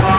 あ!